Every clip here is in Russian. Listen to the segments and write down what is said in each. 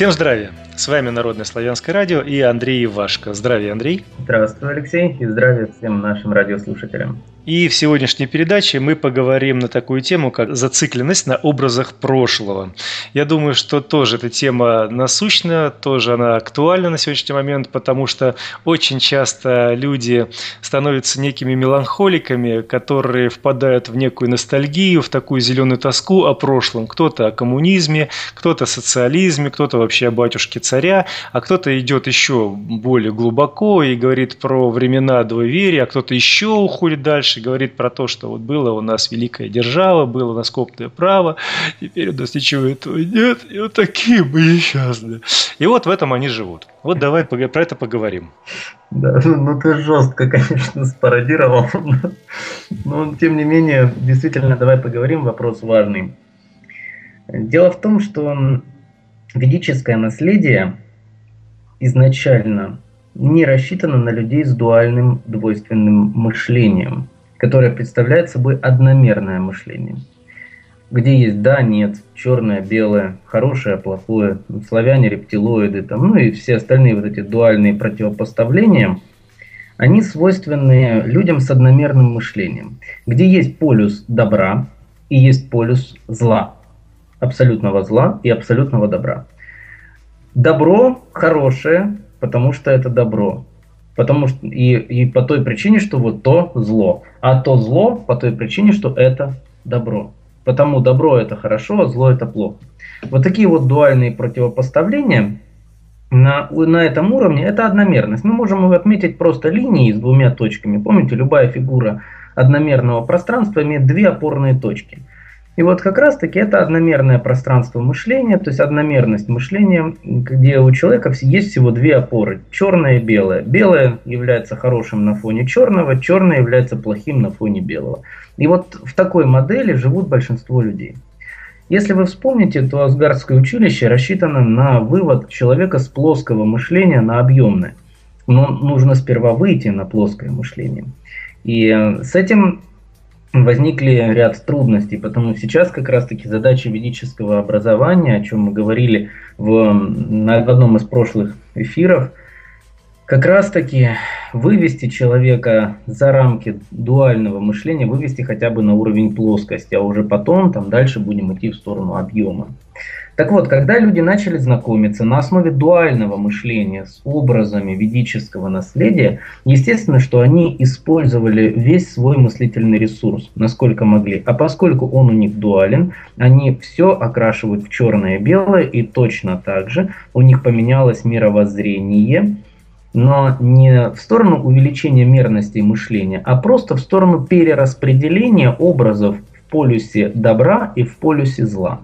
Всем здравия! С вами Народное славянское радио и Андрей Ивашко. Здравия, Андрей. Здравствуй, Алексей, и здравия всем нашим радиослушателям. И в сегодняшней передаче мы поговорим на такую тему, как зацикленность на образах прошлого. Я думаю, что тоже эта тема насущна, тоже она актуальна на сегодняшний момент, потому что очень часто люди становятся некими меланхоликами, которые впадают в некую ностальгию, в такую зеленую тоску о прошлом. Кто-то о коммунизме, кто-то о социализме, кто-то вообще о батюшке царя, а кто-то идет еще более глубоко и говорит про времена двоеверия, а кто-то еще уходит дальше, говорит про то, что вот было у нас великая держава, было у нас копное право, теперь у нас ничего этого нет, и вот такие мы несчастные. И вот в этом они живут. Вот давай про это поговорим. Да, ну ты жестко, конечно, спародировал. Но тем не менее, действительно, давай поговорим, вопрос важный. Дело в том, что ведическое наследие изначально не рассчитано на людей с дуальным двойственным мышлением, которое представляет собой одномерное мышление, где есть да, нет, черное, белое, хорошее, плохое, славяне, рептилоиды, там, ну и все остальные вот эти дуальные противопоставления, они свойственны людям с одномерным мышлением, где есть полюс добра и есть полюс зла – абсолютного зла и абсолютного добра. Добро хорошее, потому что это добро. Потому что и, и по той причине, что вот то зло. А то зло по той причине, что это добро. Потому добро это хорошо, а зло это плохо. Вот такие вот дуальные противопоставления на, на этом уровне это одномерность. Мы можем отметить просто линией с двумя точками. Помните, любая фигура одномерного пространства имеет две опорные точки. И вот как раз-таки это одномерное пространство мышления, то есть одномерность мышления, где у человека есть всего две опоры, черное и белое. Белое является хорошим на фоне черного, черное является плохим на фоне белого. И вот в такой модели живут большинство людей. Если вы вспомните, то Асгардское училище рассчитано на вывод человека с плоского мышления на объемное. Но нужно сперва выйти на плоское мышление. И э, с этим возникли ряд трудностей, потому сейчас как раз-таки задача ведического образования, о чем мы говорили в, на одном из прошлых эфиров, как раз-таки вывести человека за рамки дуального мышления, вывести хотя бы на уровень плоскости, а уже потом там дальше будем идти в сторону объема. Так вот, когда люди начали знакомиться на основе дуального мышления с образами ведического наследия, естественно, что они использовали весь свой мыслительный ресурс, насколько могли. А поскольку он у них дуален, они все окрашивают в черное и белое, и точно так же у них поменялось мировоззрение, но не в сторону увеличения мерности мышления, а просто в сторону перераспределения образов в полюсе добра и в полюсе зла.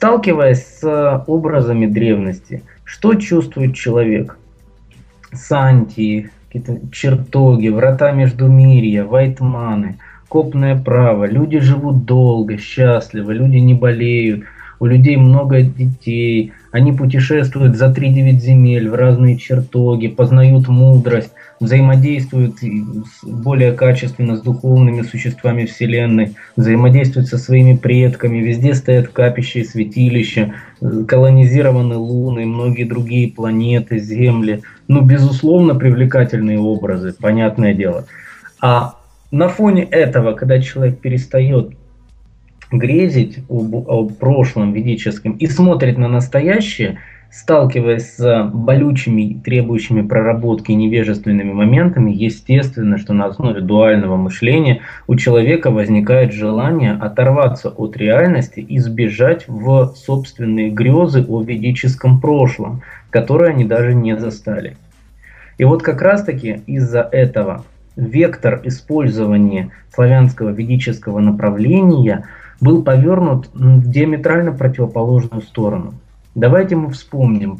Сталкиваясь с образами древности, что чувствует человек? Сантии, какие-то чертоги, врата между мирья, вайтманы, копное право. Люди живут долго, счастливо, люди не болеют, у людей много детей, они путешествуют за 3-9 земель в разные чертоги, познают мудрость, взаимодействуют более качественно с духовными существами Вселенной, взаимодействуют со своими предками, везде стоят капища и святилища, колонизированы Луны многие другие планеты, Земли. Ну, безусловно, привлекательные образы, понятное дело. А на фоне этого, когда человек перестает грезить об, о прошлом ведическом и смотрит на настоящее, сталкиваясь с болючими, требующими проработки невежественными моментами, естественно, что на основе дуального мышления у человека возникает желание оторваться от реальности и сбежать в собственные грезы о ведическом прошлом, которые они даже не застали. И вот как раз-таки из-за этого вектор использования славянского ведического направления был повернут в диаметрально противоположную сторону – Давайте мы вспомним,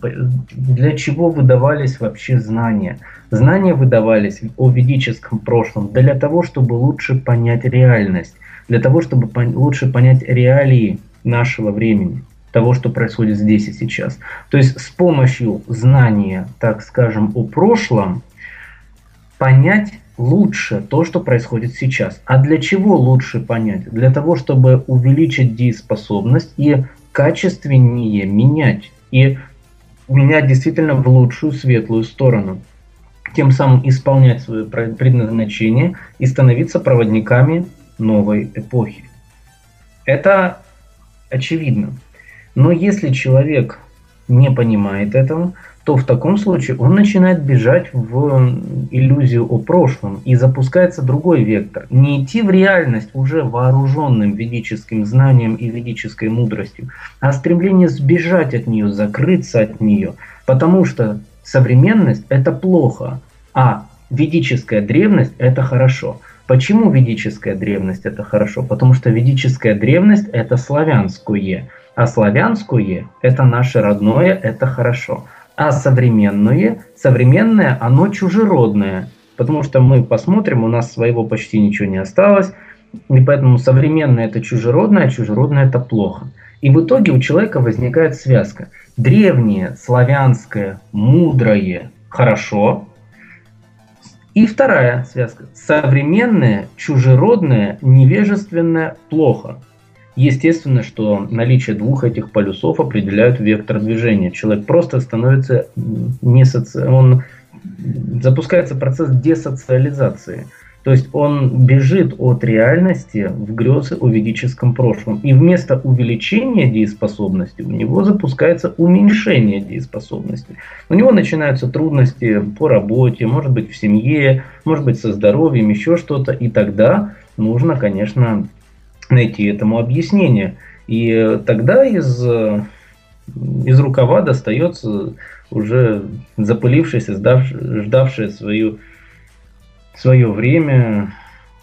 для чего выдавались вообще знания. Знания выдавались о ведическом прошлом для того, чтобы лучше понять реальность, для того, чтобы лучше понять реалии нашего времени, того, что происходит здесь и сейчас. То есть с помощью знания, так скажем, о прошлом, понять лучше то, что происходит сейчас. А для чего лучше понять? Для того, чтобы увеличить дееспособность и качественнее менять и менять действительно в лучшую, светлую сторону. Тем самым исполнять свое предназначение и становиться проводниками новой эпохи. Это очевидно. Но если человек не понимает этого, то в таком случае он начинает бежать в иллюзию о прошлом и запускается другой вектор. Не идти в реальность уже вооруженным ведическим знанием и ведической мудростью, а стремление сбежать от нее, закрыться от нее. Потому что современность это плохо, а ведическая древность это хорошо. Почему ведическая древность это хорошо? Потому что ведическая древность это славянское, а славянское это наше родное, это хорошо а современное, современное, оно чужеродное. Потому что мы посмотрим, у нас своего почти ничего не осталось, и поэтому современное это чужеродное, а чужеродное это плохо. И в итоге у человека возникает связка. Древнее, славянское, мудрое – хорошо. И вторая связка. Современное, чужеродное, невежественное – плохо. Естественно, что наличие двух этих полюсов определяют вектор движения. Человек просто становится не соци... он запускается процесс десоциализации. То есть он бежит от реальности в грезы о ведическом прошлом. И вместо увеличения дееспособности у него запускается уменьшение дееспособности. У него начинаются трудности по работе, может быть в семье, может быть со здоровьем, еще что-то. И тогда нужно, конечно, найти этому объяснение. И тогда из, из рукава достается уже запылившаяся, ждавшая свою, свое время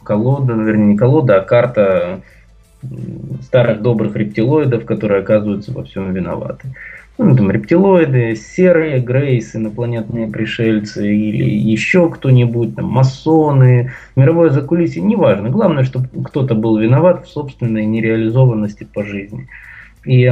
колода, вернее не колода, а карта старых добрых рептилоидов, которые оказываются во всем виноваты ну, там, рептилоиды, серые, грейс, инопланетные пришельцы или еще кто-нибудь, там, масоны, мировое закулисье, неважно. Главное, чтобы кто-то был виноват в собственной нереализованности по жизни. И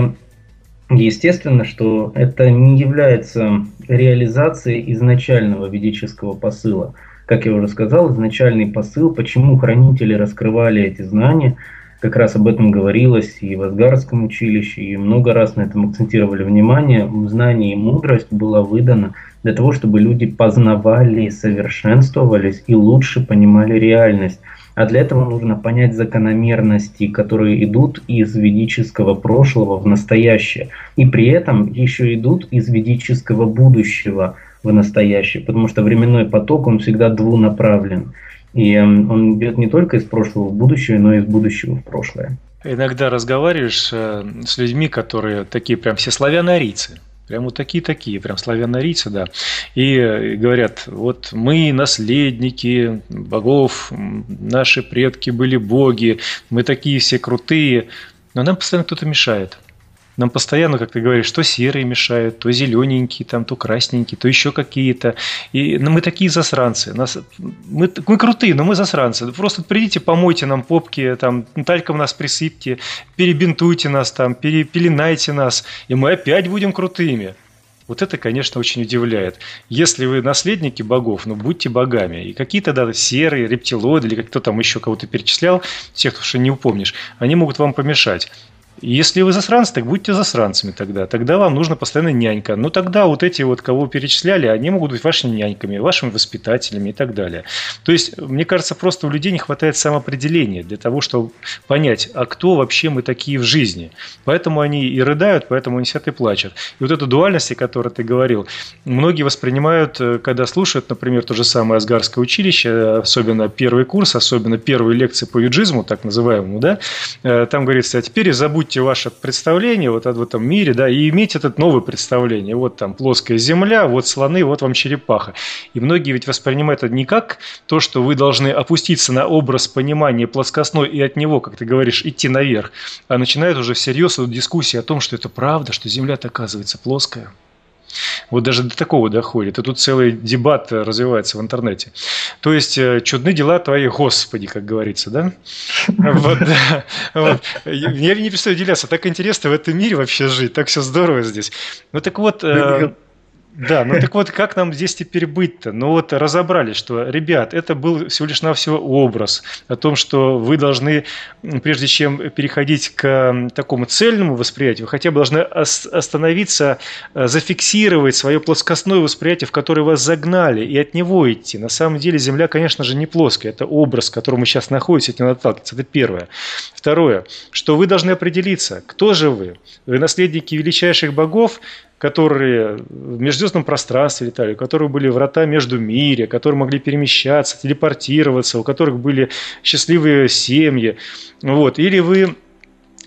естественно, что это не является реализацией изначального ведического посыла. Как я уже сказал, изначальный посыл, почему хранители раскрывали эти знания – как раз об этом говорилось и в Асгарском училище, и много раз на этом акцентировали внимание. Знание и мудрость была выдана для того, чтобы люди познавали, совершенствовались и лучше понимали реальность. А для этого нужно понять закономерности, которые идут из ведического прошлого в настоящее. И при этом еще идут из ведического будущего в настоящее. Потому что временной поток, он всегда двунаправлен. И он идет не только из прошлого в будущее, но и из будущего в прошлое. Иногда разговариваешь э, с людьми, которые такие прям все славяно-арийцы. Прям вот такие-такие, прям славяно-арийцы, да. И э, говорят, вот мы наследники богов, наши предки были боги, мы такие все крутые, но нам постоянно кто-то мешает. Нам постоянно, как ты говоришь, то серые мешают, то зелененькие, там, то красненькие, то еще какие-то. И ну, мы такие засранцы. Нас, мы, мы крутые, но мы засранцы. Просто придите, помойте нам попки, там, тальком нас присыпьте, перебинтуйте нас, там, перепеленайте нас, и мы опять будем крутыми. Вот это, конечно, очень удивляет. Если вы наследники богов, ну будьте богами. И какие-то да, серые, рептилоиды или кто там еще кого-то перечислял, тех, что не упомнишь, они могут вам помешать. Если вы засранцы, так будьте засранцами тогда. Тогда вам нужна постоянно нянька. Ну тогда вот эти вот, кого перечисляли, они могут быть вашими няньками, вашими воспитателями и так далее. То есть, мне кажется, просто у людей не хватает самоопределения для того, чтобы понять, а кто вообще мы такие в жизни. Поэтому они и рыдают, поэтому они сидят и плачут. И вот эту дуальность, о которой ты говорил, многие воспринимают, э, когда слушают, например, то же самое Асгарское училище, особенно первый курс, особенно первые лекции по юджизму, так называемому, да, э, там говорится, а теперь забудь забудьте ваше представление вот в этом мире, да, и имейте это новое представление. Вот там плоская земля, вот слоны, вот вам черепаха. И многие ведь воспринимают это не как то, что вы должны опуститься на образ понимания плоскостной и от него, как ты говоришь, идти наверх, а начинают уже всерьез дискуссии о том, что это правда, что земля-то оказывается плоская. Вот даже до такого доходит. И тут целый дебат развивается в интернете. То есть, э, чудны дела твои, Господи, как говорится, да? Вот, да. Я не представляю, Деляса, так интересно в этом мире вообще жить, так все здорово здесь. Ну так вот, э, Да, ну так вот, как нам здесь теперь быть-то? Ну вот разобрались, что, ребят, это был всего лишь навсего образ о том, что вы должны, прежде чем переходить к такому цельному восприятию, вы хотя бы должны остановиться, э, зафиксировать свое плоскостное восприятие, в которое вас загнали, и от него идти. На самом деле Земля, конечно же, не плоская. Это образ, в котором мы сейчас находимся, от него отталкиваться. Это первое. Второе, что вы должны определиться, кто же вы. Вы наследники величайших богов, которые в межзвездном пространстве летали, у которых были врата между мире, которые могли перемещаться, телепортироваться, у которых были счастливые семьи. Вот. Или вы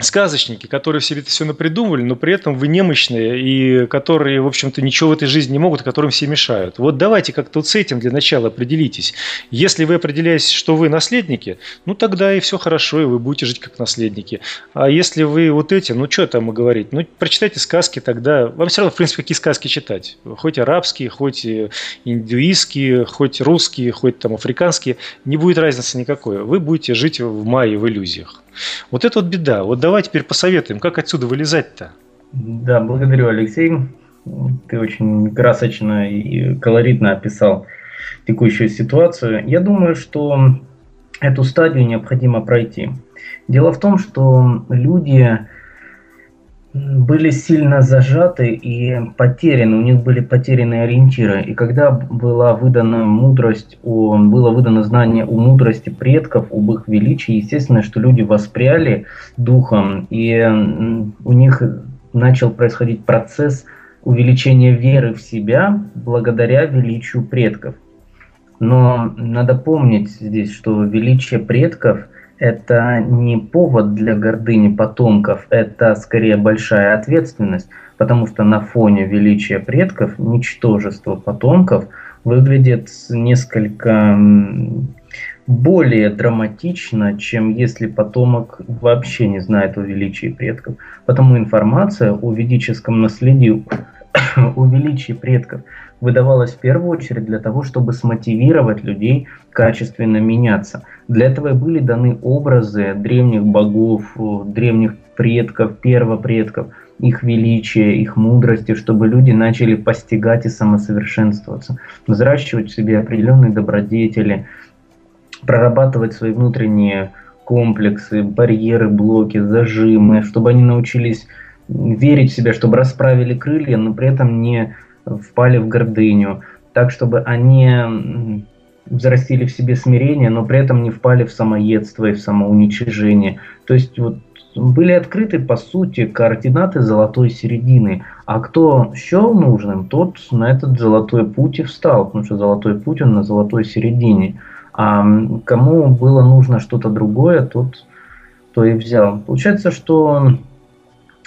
сказочники, которые себе это все напридумывали, но при этом вы немощные и которые, в общем-то, ничего в этой жизни не могут, которым все мешают. Вот давайте как-то вот с этим для начала определитесь. Если вы определяетесь, что вы наследники, ну тогда и все хорошо, и вы будете жить как наследники. А если вы вот эти, ну что там говорить, ну прочитайте сказки тогда, вам все равно, в принципе, какие сказки читать. Хоть арабские, хоть индуистские, хоть русские, хоть там африканские, не будет разницы никакой. Вы будете жить в мае в иллюзиях. Вот это вот беда. Вот давай теперь посоветуем, как отсюда вылезать-то. Да, благодарю, Алексей. Ты очень красочно и колоритно описал текущую ситуацию. Я думаю, что эту стадию необходимо пройти. Дело в том, что люди были сильно зажаты и потеряны, у них были потеряны ориентиры. И когда была выдана мудрость, о, было выдано знание о мудрости предков, об их величии, естественно, что люди воспряли духом, и у них начал происходить процесс увеличения веры в себя благодаря величию предков. Но надо помнить здесь, что величие предков – это не повод для гордыни потомков, это скорее большая ответственность, потому что на фоне величия предков ничтожество потомков выглядит несколько более драматично, чем если потомок вообще не знает о величии предков. Потому информация о ведическом наследии, о величии предков выдавалась в первую очередь для того, чтобы смотивировать людей качественно меняться. Для этого и были даны образы древних богов, древних предков, первопредков, их величия, их мудрости, чтобы люди начали постигать и самосовершенствоваться, взращивать в себе определенные добродетели, прорабатывать свои внутренние комплексы, барьеры, блоки, зажимы, чтобы они научились верить в себя, чтобы расправили крылья, но при этом не впали в гордыню, так чтобы они взрастили в себе смирение, но при этом не впали в самоедство и в самоуничижение. То есть вот были открыты, по сути, координаты золотой середины. А кто счел нужным, тот на этот золотой путь и встал, потому что золотой путь, он на золотой середине. А кому было нужно что-то другое, тот то и взял. Получается, что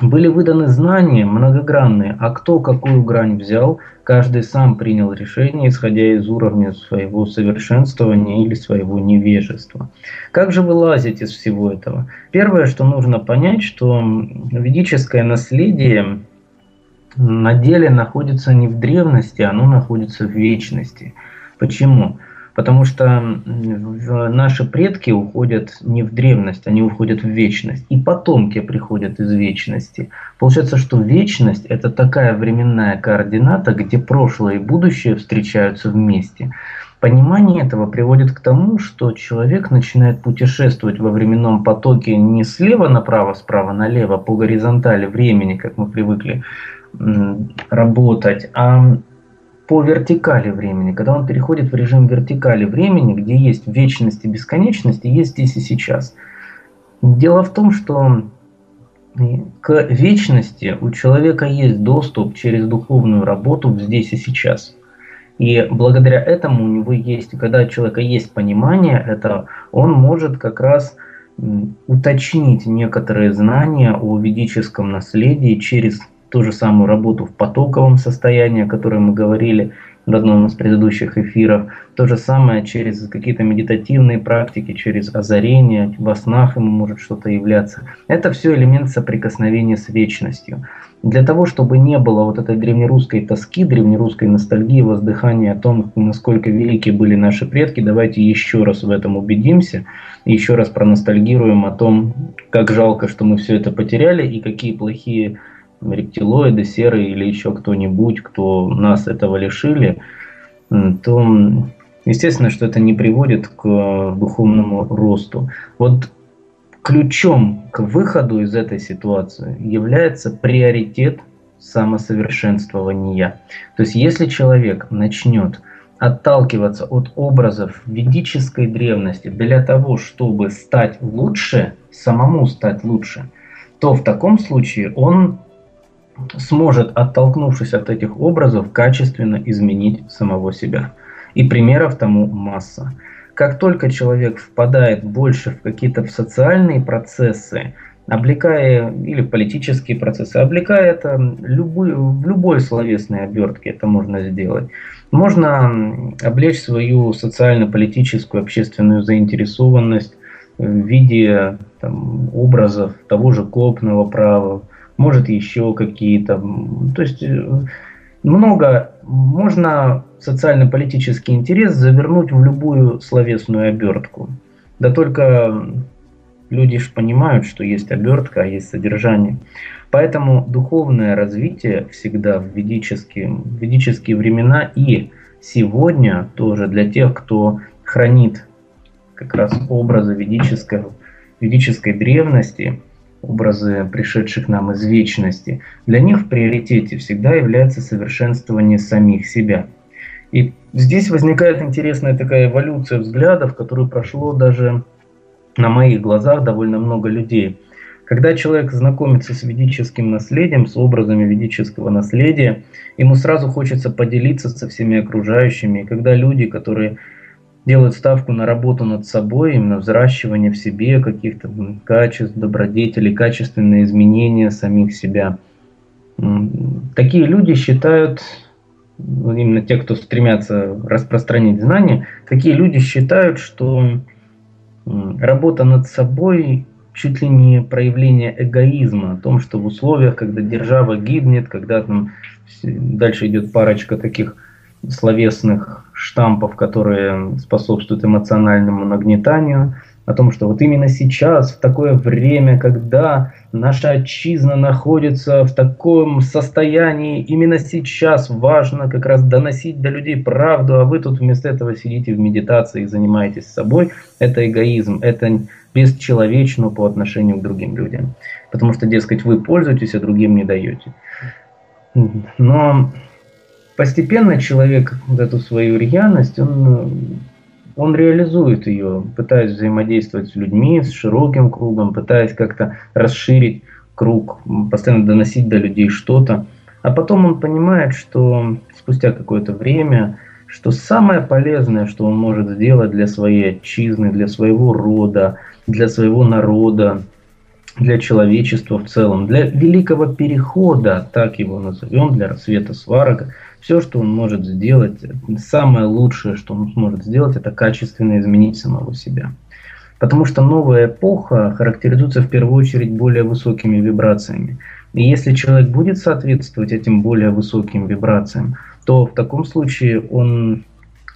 были выданы знания многогранные, а кто какую грань взял, каждый сам принял решение, исходя из уровня своего совершенствования или своего невежества. Как же вылазить из всего этого? Первое, что нужно понять, что ведическое наследие на деле находится не в древности, оно находится в вечности. Почему? Потому что наши предки уходят не в древность, они уходят в вечность. И потомки приходят из вечности. Получается, что вечность – это такая временная координата, где прошлое и будущее встречаются вместе. Понимание этого приводит к тому, что человек начинает путешествовать во временном потоке не слева направо, справа налево, по горизонтали времени, как мы привыкли работать, а по вертикали времени, когда он переходит в режим вертикали времени, где есть вечность и бесконечность, и есть здесь и сейчас. Дело в том, что к вечности у человека есть доступ через духовную работу здесь и сейчас. И благодаря этому у него есть, когда у человека есть понимание это, он может как раз уточнить некоторые знания о ведическом наследии через ту же самую работу в потоковом состоянии, о которой мы говорили в одном из предыдущих эфиров. То же самое через какие-то медитативные практики, через озарение, во снах ему может что-то являться. Это все элемент соприкосновения с вечностью. Для того, чтобы не было вот этой древнерусской тоски, древнерусской ностальгии, воздыхания о том, насколько велики были наши предки, давайте еще раз в этом убедимся, еще раз проностальгируем о том, как жалко, что мы все это потеряли и какие плохие рептилоиды, серые или еще кто-нибудь, кто нас этого лишили, то естественно, что это не приводит к духовному росту. Вот ключом к выходу из этой ситуации является приоритет самосовершенствования. То есть если человек начнет отталкиваться от образов ведической древности для того, чтобы стать лучше, самому стать лучше, то в таком случае он сможет, оттолкнувшись от этих образов, качественно изменить самого себя. И примеров тому масса. Как только человек впадает больше в какие-то социальные процессы, облекая или политические процессы, облекая это любой, в любой словесной обертке это можно сделать. Можно облечь свою социально-политическую, общественную заинтересованность в виде там, образов того же копного права, может еще какие-то. То есть э, много можно социально-политический интерес завернуть в любую словесную обертку. Да только люди же понимают, что есть обертка, а есть содержание. Поэтому духовное развитие всегда в ведические, в ведические времена и сегодня тоже для тех, кто хранит как раз образы ведической, ведической древности, образы пришедших нам из вечности, для них в приоритете всегда является совершенствование самих себя. И здесь возникает интересная такая эволюция взглядов, которую прошло даже на моих глазах довольно много людей. Когда человек знакомится с ведическим наследием, с образами ведического наследия, ему сразу хочется поделиться со всеми окружающими. И когда люди, которые делают ставку на работу над собой, именно взращивание в себе каких-то качеств, добродетелей, качественные изменения самих себя. Такие люди считают, именно те, кто стремятся распространить знания, такие люди считают, что работа над собой чуть ли не проявление эгоизма, о том, что в условиях, когда держава гибнет, когда там дальше идет парочка таких словесных штампов, которые способствуют эмоциональному нагнетанию, о том, что вот именно сейчас, в такое время, когда наша отчизна находится в таком состоянии, именно сейчас важно как раз доносить до людей правду, а вы тут вместо этого сидите в медитации и занимаетесь собой, это эгоизм, это бесчеловечно по отношению к другим людям. Потому что, дескать, вы пользуетесь, а другим не даете. Но постепенно человек вот эту свою рьяность, он, он реализует ее, пытаясь взаимодействовать с людьми, с широким кругом, пытаясь как-то расширить круг, постоянно доносить до людей что-то. А потом он понимает, что спустя какое-то время, что самое полезное, что он может сделать для своей отчизны, для своего рода, для своего народа, для человечества в целом, для великого перехода, так его назовем, для рассвета сварога, все, что он может сделать, самое лучшее, что он может сделать, это качественно изменить самого себя. Потому что новая эпоха характеризуется в первую очередь более высокими вибрациями. И если человек будет соответствовать этим более высоким вибрациям, то в таком случае он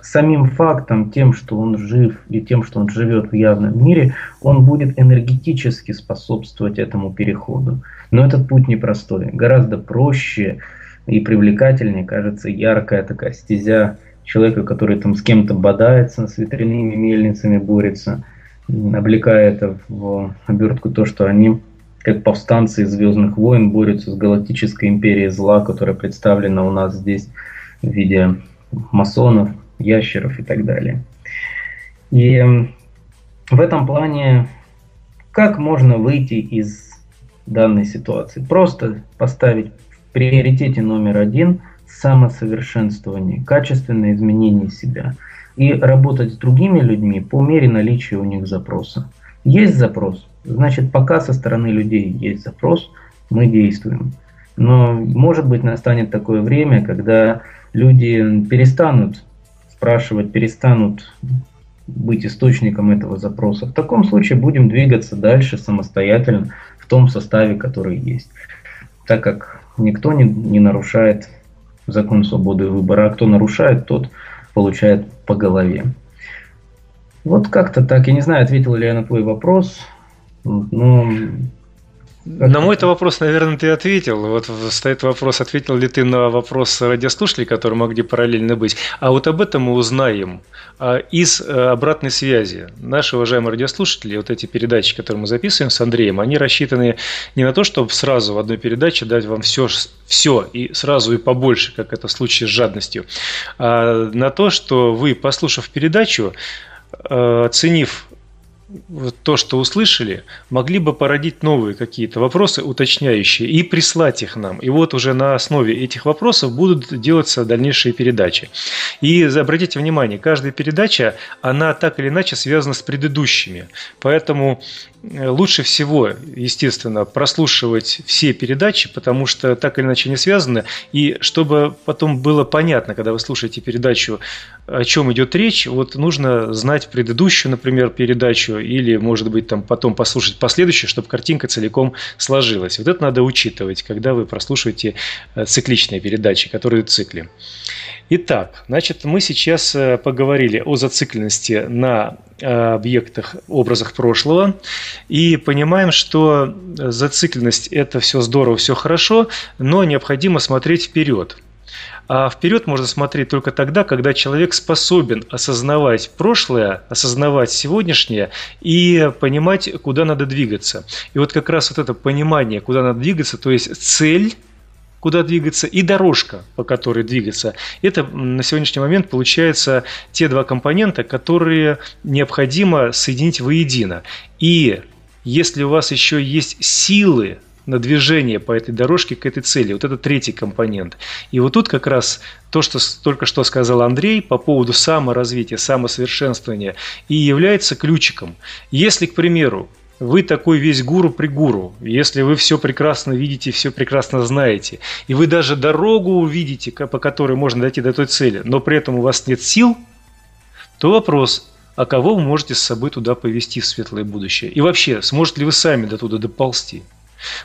самим фактом, тем, что он жив и тем, что он живет в явном мире, он будет энергетически способствовать этому переходу. Но этот путь непростой. Гораздо проще и привлекательнее кажется яркая такая стезя человека, который там с кем-то бодается, с ветряными мельницами борется, облекая это в обертку то, что они, как повстанцы из «Звездных войн», борются с галактической империей зла, которая представлена у нас здесь в виде масонов, ящеров и так далее. И в этом плане, как можно выйти из данной ситуации? Просто поставить приоритете номер один самосовершенствование, качественное изменение себя и работать с другими людьми по мере наличия у них запроса. Есть запрос, значит пока со стороны людей есть запрос, мы действуем. Но может быть настанет такое время, когда люди перестанут спрашивать, перестанут быть источником этого запроса. В таком случае будем двигаться дальше самостоятельно в том составе, который есть. Так как никто не, не нарушает закон свободы выбора, а кто нарушает, тот получает по голове. Вот как-то так. Я не знаю, ответил ли я на твой вопрос, но На мой-то вопрос, наверное, ты ответил. Вот стоит вопрос, ответил ли ты на вопрос радиослушателей, которые могли параллельно быть. А вот об этом мы узнаем а, из э, обратной связи. Наши уважаемые радиослушатели, вот эти передачи, которые мы записываем с Андреем, они рассчитаны не на то, чтобы сразу в одной передаче дать вам все, все и сразу и побольше, как это в случае с жадностью, а на то, что вы, послушав передачу, э, оценив то, что услышали, могли бы породить новые какие-то вопросы уточняющие и прислать их нам. И вот уже на основе этих вопросов будут делаться дальнейшие передачи. И обратите внимание, каждая передача, она так или иначе связана с предыдущими. Поэтому Э, лучше всего, естественно, прослушивать все передачи, потому что так или иначе не связаны, и чтобы потом было понятно, когда вы слушаете передачу, о чем идет речь, вот нужно знать предыдущую, например, передачу, или, может быть, там потом послушать последующую, чтобы картинка целиком сложилась. Вот это надо учитывать, когда вы прослушиваете э, цикличные передачи, которые в цикле. Итак, значит, мы сейчас э, поговорили о зацикленности на э, объектах, образах прошлого и понимаем, что зацикленность – это все здорово, все хорошо, но необходимо смотреть вперед. А вперед можно смотреть только тогда, когда человек способен осознавать прошлое, осознавать сегодняшнее и понимать, куда надо двигаться. И вот как раз вот это понимание, куда надо двигаться, то есть цель – куда двигаться, и дорожка, по которой двигаться. Это на сегодняшний момент получается те два компонента, которые необходимо соединить воедино. И если у вас еще есть силы на движение по этой дорожке к этой цели. Вот это третий компонент. И вот тут как раз то, что только что сказал Андрей по поводу саморазвития, самосовершенствования, и является ключиком. Если, к примеру, вы такой весь гуру при гуру, если вы все прекрасно видите, все прекрасно знаете, и вы даже дорогу увидите, по которой можно дойти до той цели, но при этом у вас нет сил, то вопрос, а кого вы можете с собой туда повести в светлое будущее? И вообще, сможете ли вы сами до туда доползти?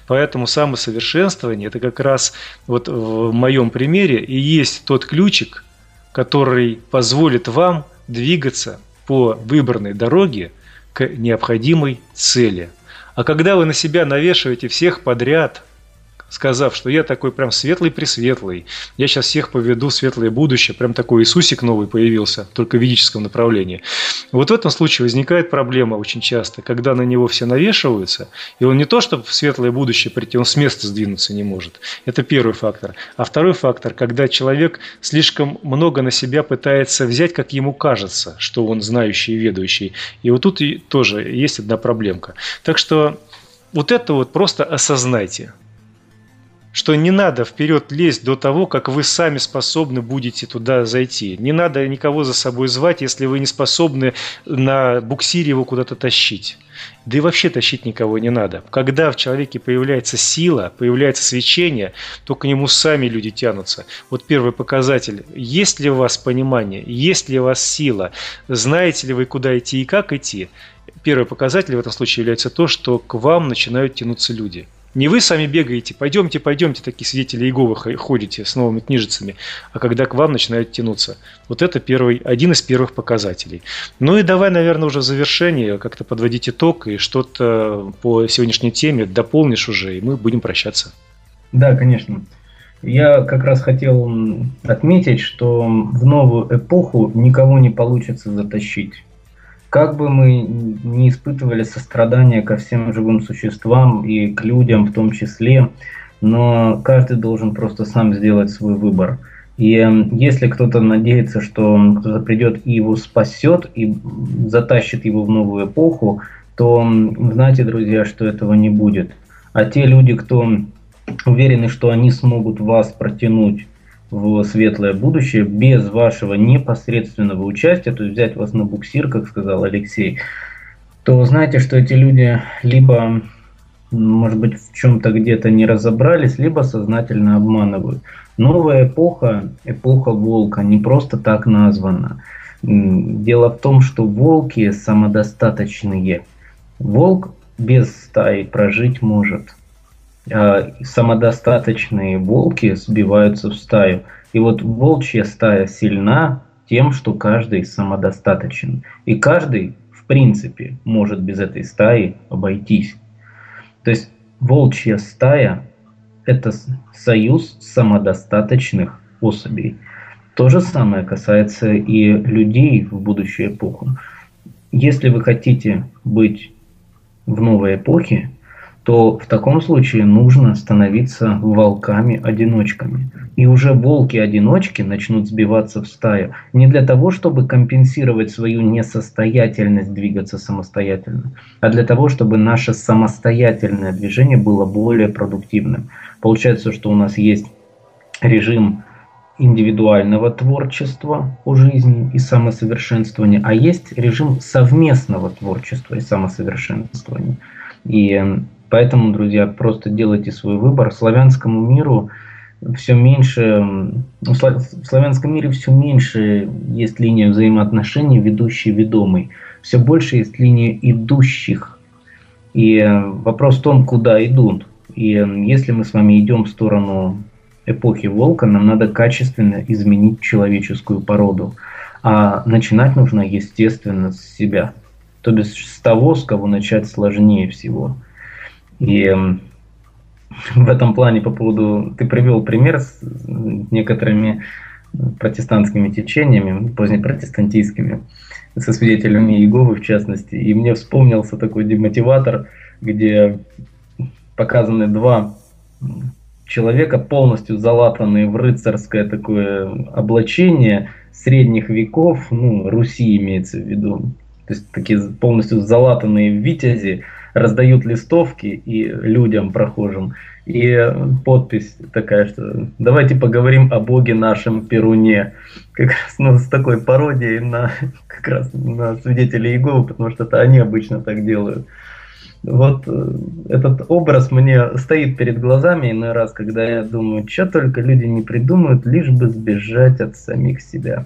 Поэтому самосовершенствование – это как раз вот в моем примере и есть тот ключик, который позволит вам двигаться по выбранной дороге к необходимой цели. А когда вы на себя навешиваете всех подряд, сказав, что я такой прям светлый-пресветлый, я сейчас всех поведу в светлое будущее, прям такой Иисусик новый появился, только в ведическом направлении. Вот в этом случае возникает проблема очень часто, когда на него все навешиваются, и он не то, чтобы в светлое будущее прийти, он с места сдвинуться не может. Это первый фактор. А второй фактор, когда человек слишком много на себя пытается взять, как ему кажется, что он знающий и ведущий. И вот тут тоже есть одна проблемка. Так что вот это вот просто осознайте что не надо вперед лезть до того, как вы сами способны будете туда зайти. Не надо никого за собой звать, если вы не способны на буксире его куда-то тащить. Да и вообще тащить никого не надо. Когда в человеке появляется сила, появляется свечение, то к нему сами люди тянутся. Вот первый показатель. Есть ли у вас понимание? Есть ли у вас сила? Знаете ли вы, куда идти и как идти? Первый показатель в этом случае является то, что к вам начинают тянуться люди – не вы сами бегаете, пойдемте, пойдемте, такие свидетели Иеговы ходите с новыми книжицами, а когда к вам начинают тянуться. Вот это первый, один из первых показателей. Ну и давай, наверное, уже в завершение как-то подводить итог и что-то по сегодняшней теме дополнишь уже, и мы будем прощаться. Да, конечно. Я как раз хотел отметить, что в новую эпоху никого не получится затащить. Как бы мы не испытывали сострадания ко всем живым существам и к людям в том числе, но каждый должен просто сам сделать свой выбор. И эм, если кто-то надеется, что кто-то придет и его спасет, и затащит его в новую эпоху, то знаете, друзья, что этого не будет. А те люди, кто уверены, что они смогут вас протянуть в светлое будущее без вашего непосредственного участия, то есть взять вас на буксир, как сказал Алексей, то знаете, что эти люди либо, может быть, в чем-то где-то не разобрались, либо сознательно обманывают. Новая эпоха, эпоха волка, не просто так названа. Дело в том, что волки самодостаточные. Волк без стаи прожить может – самодостаточные волки сбиваются в стаю. И вот волчья стая сильна тем, что каждый самодостаточен. И каждый, в принципе, может без этой стаи обойтись. То есть волчья стая – это союз самодостаточных особей. То же самое касается и людей в будущую эпоху. Если вы хотите быть в новой эпохе, то в таком случае нужно становиться волками-одиночками. И уже волки-одиночки начнут сбиваться в стаю не для того, чтобы компенсировать свою несостоятельность двигаться самостоятельно, а для того, чтобы наше самостоятельное движение было более продуктивным. Получается, что у нас есть режим индивидуального творчества у жизни и самосовершенствования, а есть режим совместного творчества и самосовершенствования. И поэтому, друзья, просто делайте свой выбор. Славянскому миру все меньше, в славянском мире все меньше есть линия взаимоотношений ведущий ведомый. Все больше есть линия идущих. И вопрос в том, куда идут. И если мы с вами идем в сторону эпохи волка нам надо качественно изменить человеческую породу. А начинать нужно, естественно, с себя. То есть с того, с кого начать сложнее всего. И в этом плане по поводу... Ты привел пример с некоторыми протестантскими течениями, позднепротестантийскими, со свидетелями Иеговы в частности. И мне вспомнился такой демотиватор, где показаны два человека, полностью залатанные в рыцарское такое облачение средних веков, ну, Руси имеется в виду. То есть такие полностью залатанные витязи раздают листовки и людям прохожим. И подпись такая, что давайте поговорим о Боге нашем Перуне. Как раз ну, с такой пародией на, как раз на свидетелей Иеговы, потому что это они обычно так делают. Вот э, этот образ мне стоит перед глазами иной раз, когда я думаю, что только люди не придумают, лишь бы сбежать от самих себя.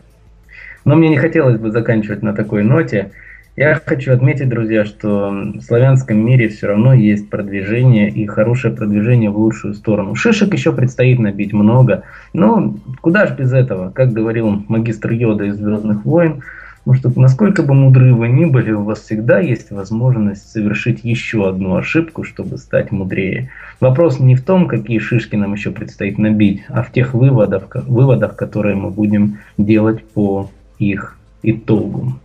Но мне не хотелось бы заканчивать на такой ноте. Я хочу отметить, друзья, что в славянском мире все равно есть продвижение и хорошее продвижение в лучшую сторону. Шишек еще предстоит набить много, но куда же без этого? Как говорил магистр Йода из «Звездных войн», Потому что насколько бы мудры вы ни были, у вас всегда есть возможность совершить еще одну ошибку, чтобы стать мудрее. Вопрос не в том, какие шишки нам еще предстоит набить, а в тех выводах, выводах которые мы будем делать по их итогу.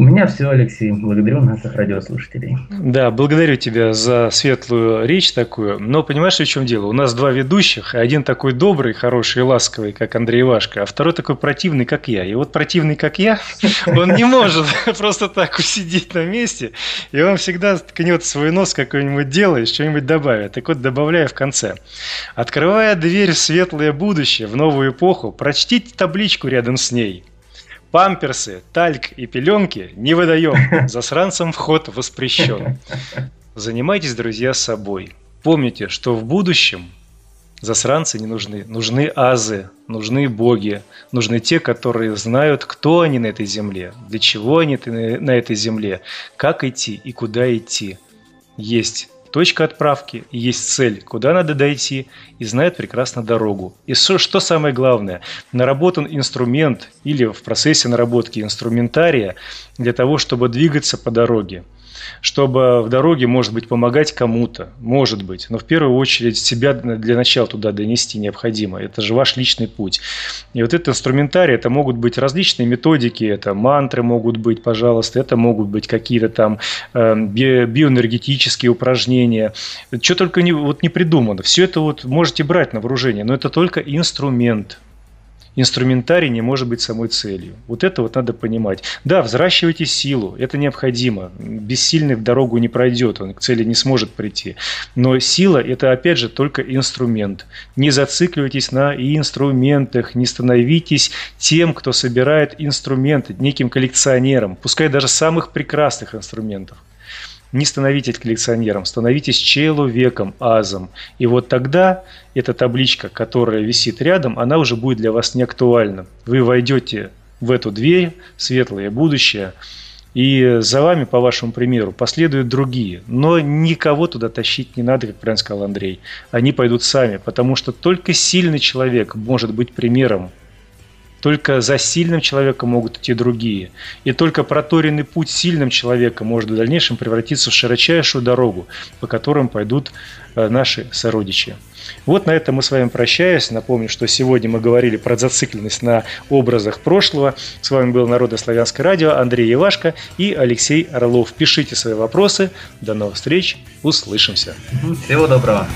У меня все, Алексей. Благодарю наших радиослушателей. Да, благодарю тебя за светлую речь такую. Но понимаешь, в чем дело? У нас два ведущих. Один такой добрый, хороший и ласковый, как Андрей Вашко, а второй такой противный, как я. И вот противный, как я, он не может просто так усидеть на месте. И он всегда ткнет свой нос какой-нибудь делает, что-нибудь добавит. Так вот, добавляю в конце. Открывая дверь в светлое будущее, в новую эпоху, прочтите табличку рядом с ней – Памперсы, тальк и пеленки не выдаем. Засранцам вход воспрещен. Занимайтесь, друзья, собой. Помните, что в будущем засранцы не нужны. Нужны азы, нужны боги, нужны те, которые знают, кто они на этой земле, для чего они на этой земле, как идти и куда идти. Есть точка отправки, есть цель, куда надо дойти, и знает прекрасно дорогу. И что, самое главное, наработан инструмент или в процессе наработки инструментария для того, чтобы двигаться по дороге чтобы в дороге, может быть, помогать кому-то, может быть, но в первую очередь себя для начала туда донести необходимо. Это же ваш личный путь. И вот этот инструментарий, это могут быть различные методики, это мантры могут быть, пожалуйста, это могут быть какие-то там э, биоэнергетические упражнения, что только не, вот не придумано. Все это вот можете брать на вооружение, но это только инструмент инструментарий не может быть самой целью. Вот это вот надо понимать. Да, взращивайте силу, это необходимо. Бессильный в дорогу не пройдет, он к цели не сможет прийти. Но сила – это, опять же, только инструмент. Не зацикливайтесь на инструментах, не становитесь тем, кто собирает инструменты, неким коллекционером, пускай даже самых прекрасных инструментов. Не становитесь коллекционером, становитесь человеком, азом. И вот тогда эта табличка, которая висит рядом, она уже будет для вас не актуальна. Вы войдете в эту дверь, светлое будущее, и за вами, по вашему примеру, последуют другие. Но никого туда тащить не надо, как правильно сказал Андрей. Они пойдут сами, потому что только сильный человек может быть примером Только за сильным человеком могут идти другие. И только проторенный путь сильным человека может в дальнейшем превратиться в широчайшую дорогу, по которым пойдут э, наши сородичи. Вот на этом мы с вами прощаюсь. Напомню, что сегодня мы говорили про зацикленность на образах прошлого. С вами был Народославянское радио Андрей Ивашко и Алексей Орлов. Пишите свои вопросы. До новых встреч. Услышимся. Всего доброго.